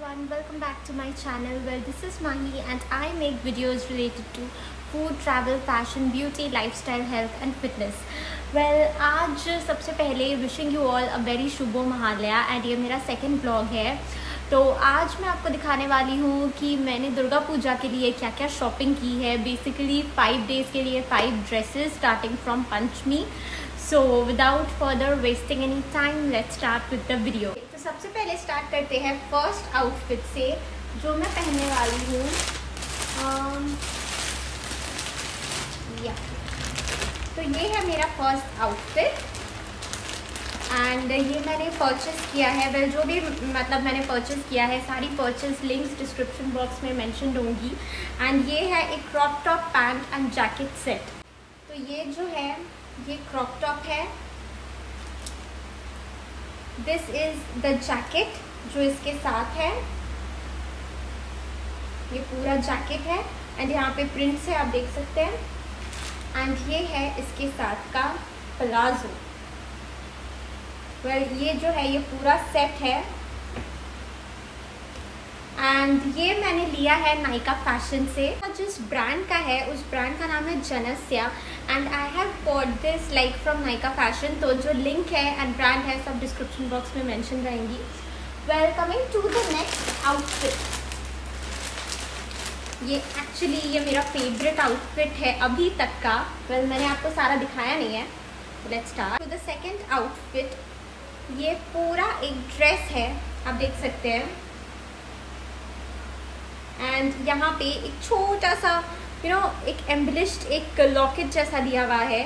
everyone, welcome back to my channel where this is Mahi and I make videos related to food, travel, fashion, beauty, lifestyle, health and fitness. Well, आज सबसे पहले wishing you all a very Shubho Mahalaya and ये मेरा second vlog है तो आज मैं आपको दिखाने वाली हूँ कि मैंने दुर्गा पूजा के लिए क्या क्या शॉपिंग की है बेसिकली फाइव डेज़ के लिए five dresses starting from Panchami so without further wasting any time let's start with the video तो सबसे पहले स्टार्ट करते हैं फ़र्स्ट आउटफिट से जो मैं पहनने वाली हूँ। Um, तो ये है मेरा फ़र्स्ट आउटफिट एंड ये मैंने परचेस किया है। वेल जो भी मतलब मैंने परचेस किया है सारी परचेस लिंक्स डिस्क्रिप्शन बॉक्स में मैंशन होंगी। एंड ये है एक crop top pant and jacket set तो ये जो है ये क्रॉप टॉप है। दिस इज़ द जैकेट जो इसके साथ है। ये पूरा जैकेट है एंड यहाँ पे प्रिंट से आप देख सकते हैं। एंड ये है इसके साथ का प्लाजो वेल well, ये जो है ये पूरा सेट है। एंड ये मैंने लिया है नाइका फ़ैशन से। जिस ब्रांड का है उस ब्रांड का नाम है Janasya and I have bought this like from Nykaa fashion तो जो लिंक है एंड ब्रांड है सब डिस्क्रिप्शन बॉक्स में मेंशन रहेंगी। Well coming to the next outfit ये एक्चुअली ये मेरा फेवरेट आउटफिट है अभी तक का। वेल well, मैंने आपको सारा दिखाया नहीं है। Let's start to the second outfit ये पूरा एक ड्रेस है आप देख सकते हैं। एंड यहाँ पे एक छोटा सा यू you नो know, एक एम्बलिश्ड एक लॉकेट जैसा दिया हुआ है।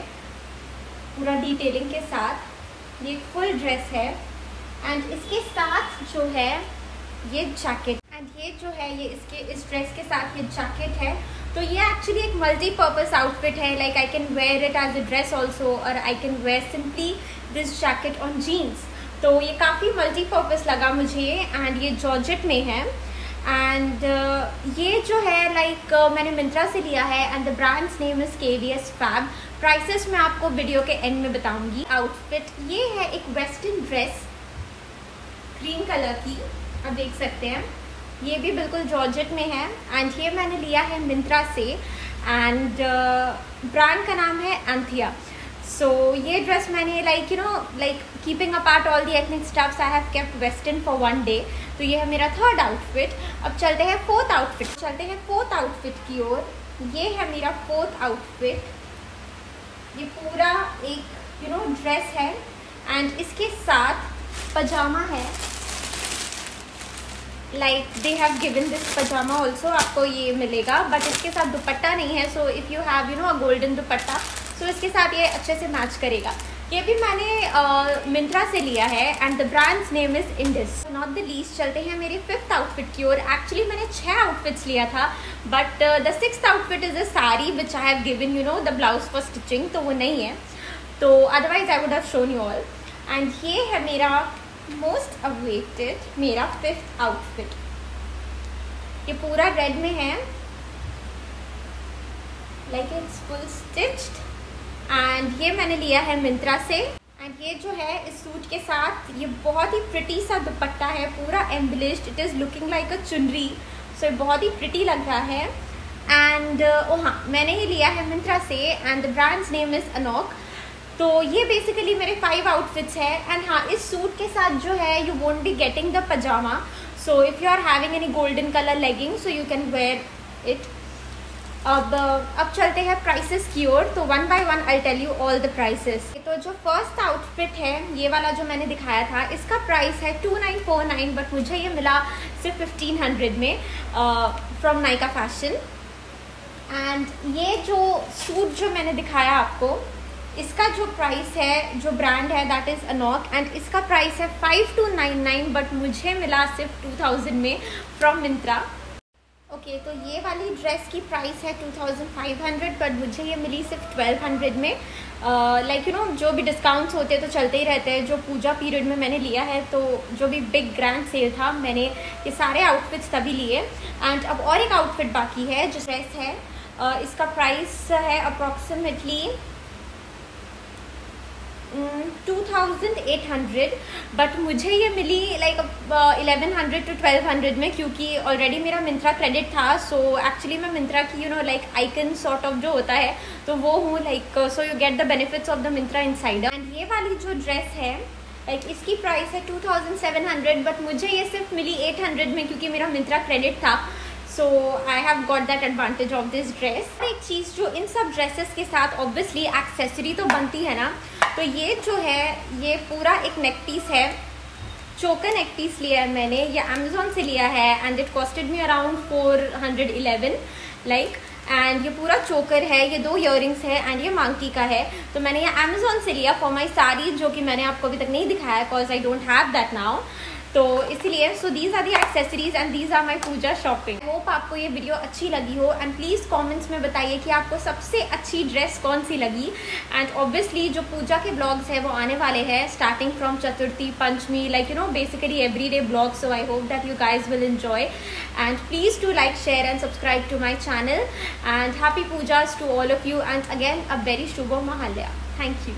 पूरा डिटेलिंग के साथ। ये फुल ड्रेस है। एंड इसके साथ जो है ये जैकेट एंड ये जो है ये इसके इस ड्रेस के साथ ये जैकेट है। तो ये एक्चुअली एक मल्टीपर्पज आउटफिट है। Like I can wear it as a dress also और I can wear simply this jacket on jeans तो ये काफ़ी मल्टीपर्पज़ लगा मुझे। एंड ये जॉर्जेट में है। एंड uh, ये जो है लाइक like, uh, मैंने मिंत्रा से लिया है and the brand's name is K V S fab prices मैं आपको वीडियो के एंड में बताऊँगी. आउटफिट ये है एक वेस्टर्न ड्रेस ग्रीन कलर की. आप देख सकते हैं. ये भी बिल्कुल जॉर्जेट में है. एंड ये मैंने लिया है मिंत्रा से. एंड ब्रांड uh, का नाम है एंथिया सो so, ये ड्रेस मैंने like you know like keeping apart all the ethnic stuffs I have kept western for one day तो ये है मेरा थर्ड आउटफिट अब चलते हैं फोर्थ आउटफिट चलते हैं फोर्थ आउटफिट की ओर. ये है मेरा फोर्थ आउटफिट ये पूरा एक यू नो ड्रेस है. एंड इसके साथ पजामा है. Like they have given this pyjama also आपको ये मिलेगा. बट इसके साथ दुपट्टा नहीं है. So if you have you know a golden dupatta so इसके साथ ये अच्छे से मैच करेगा। ये भी मैंने मिंत्रा से लिया है and the brand's name is Inddus not the least चलते हैं मेरे फिफ्थ आउटफिट की ओर। एक्चुअली मैंने छह आउटफिट्स लिया था but the six outfit is a sari which I have given you know the blouse for stitching तो वो नहीं है। तो otherwise I would have shown you all and ये है मेरा मोस्ट अवेटेड मेरा फिफ्थ आउटफिट ये पूरा रेड में है। Like it's full stitched and ये मैंने लिया है मिंत्रा से। एंड ये जो है इस सूट के साथ, ये बहुत ही प्रिटी सा दुपट्टा है, पूरा embellished it is looking like a chunri. So ये बहुत ही प्रिटी लग रहा है। एंड ओ हाँ मैंने ये लिया है मिंत्रा से and the brand's name is Anouk तो ये बेसिकली मेरे फाइव आउटफिट्स है। एंड हाँ इस सूट के साथ जो है you won't be getting the pyjama so if you are having any golden colour legging so you can wear it अब अब चलते हैं प्राइसेस की ओर। तो one by one I tell you all the prices तो जो फ़र्स्ट आउटफिट है, ये वाला जो मैंने दिखाया था, इसका प्राइस है two nine four nine but मुझे ये मिला सिर्फ़ फिफ्टीन हंड्रेड में फ्रॉम नाइका फ़ैशन एंड ये जो सूट जो मैंने दिखाया आपको, इसका जो प्राइस है, जो ब्रांड है दैट इज़ अनॉक एंड इसका प्राइस है five two nine nine but मुझे मिला सिर्फ़ टू थाउज़ेंड में फ्रॉम मिंत्रा ओके तो ये वाली ड्रेस की प्राइस है 2500 बट मुझे ये मिली सिर्फ़ 1200 में। लाइक यू नो जो भी डिस्काउंट्स होते हैं तो चलते ही रहते हैं। जो पूजा पीरियड में मैंने लिया है तो जो भी बिग ग्रैंड सेल था मैंने ये सारे आउटफिट्स तभी लिए। एंड अब और एक आउटफिट बाकी है जो ड्रेस है uh, इसका प्राइस है approximately two thousand eight hundred but मुझे ये मिली like eleven hundred to twelve hundred में क्योंकि ऑलरेडी मेरा मिंत्रा क्रेडिट था सो एक्चुअली मैं मिंत्रा की you know like icon sort of जो होता है तो वो हूँ like so you get the benefits of the Myntra inside and ये वाली जो ड्रेस है लाइक like, इसकी प्राइस है two thousand seven hundred but मुझे ये सिर्फ़ मिली एट हंड्रेड में क्योंकि मेरा मिंत्रा क्रेडिट था. So I have got that advantage of this dress एक चीज़ जो इन सब ड्रेसेस के साथ ऑब्वियसली एक्सेसरी तो बनती है ना तो ये जो है, ये पूरा एक नेक पीस है। चोकर नेक पीस लिया है मैंने, ये अमेजोन से लिया है and it costed me around four hundred eleven like and ये पूरा चोकर है, ये दो इयर है एंड ये मांकी का है। तो मैंने ये अमेजोन से लिया फॉर माई साड़ी, जो कि मैंने आपको अभी तक नहीं दिखाया because I don't have that now तो इसलिए so these are the accessories and these are my puja shopping hope आपको ये वीडियो अच्छी लगी हो एंड प्लीज़ कमेंट्स में बताइए कि आपको सबसे अच्छी ड्रेस कौन सी लगी. एंड ऑब्वियसली जो पूजा के ब्लॉग्स है, वो आने वाले हैं starting from Chaturthi, Panchami like you know basically every day blog so I hope that you guys will enjoy. And please to like share and subscribe to my channel and happy pujas to all of you and again a very shubha mahalya thank you.